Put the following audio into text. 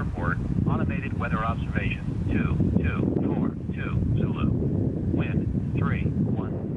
Airport, automated weather observation 2242 Zulu. Wind 3 1